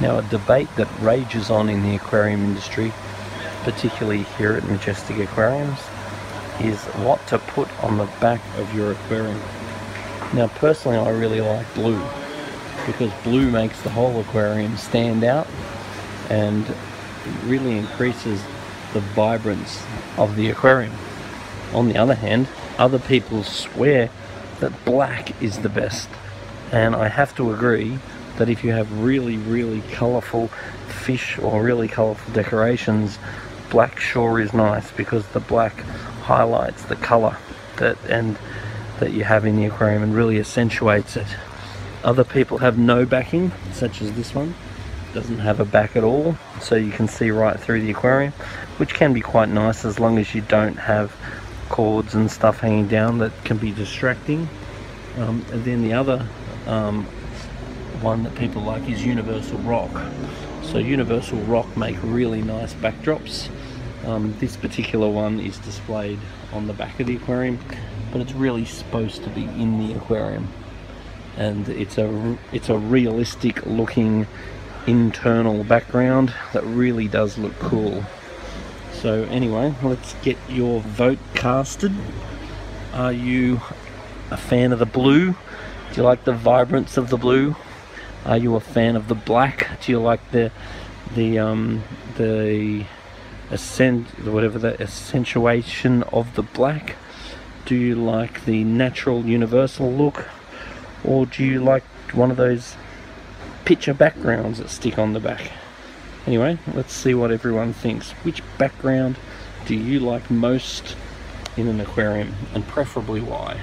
Now a debate that rages on in the aquarium industry, particularly here at Majestic Aquariums, is what to put on the back of your aquarium. Now personally I really like blue because blue makes the whole aquarium stand out and really increases the vibrance of the aquarium. On the other hand, other people swear that black is the best and I have to agree that if you have really really colourful fish or really colourful decorations black sure is nice because the black highlights the colour that and that you have in the aquarium and really accentuates it. Other people have no backing, such as this one. Doesn't have a back at all, so you can see right through the aquarium, which can be quite nice as long as you don't have cords and stuff hanging down that can be distracting. Um, and then the other um, one that people like is Universal Rock. So Universal Rock make really nice backdrops um, this particular one is displayed on the back of the aquarium, but it's really supposed to be in the aquarium. And it's a, it's a realistic looking internal background that really does look cool. So anyway, let's get your vote casted. Are you a fan of the blue? Do you like the vibrance of the blue? Are you a fan of the black? Do you like the the um, the accent whatever the accentuation of the black? Do you like the natural universal look? Or do you like one of those picture backgrounds that stick on the back? Anyway let's see what everyone thinks. Which background do you like most in an aquarium and preferably why